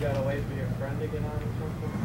you gotta wait for your friend to get on or something?